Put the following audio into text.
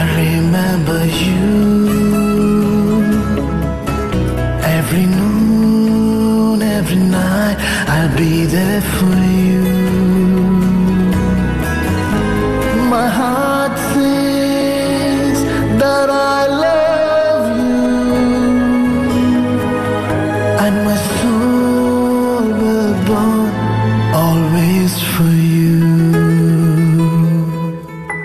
I remember you. Every noon, every night I'll be there for you. My heart sings that I love you. And my soul will burn always for you.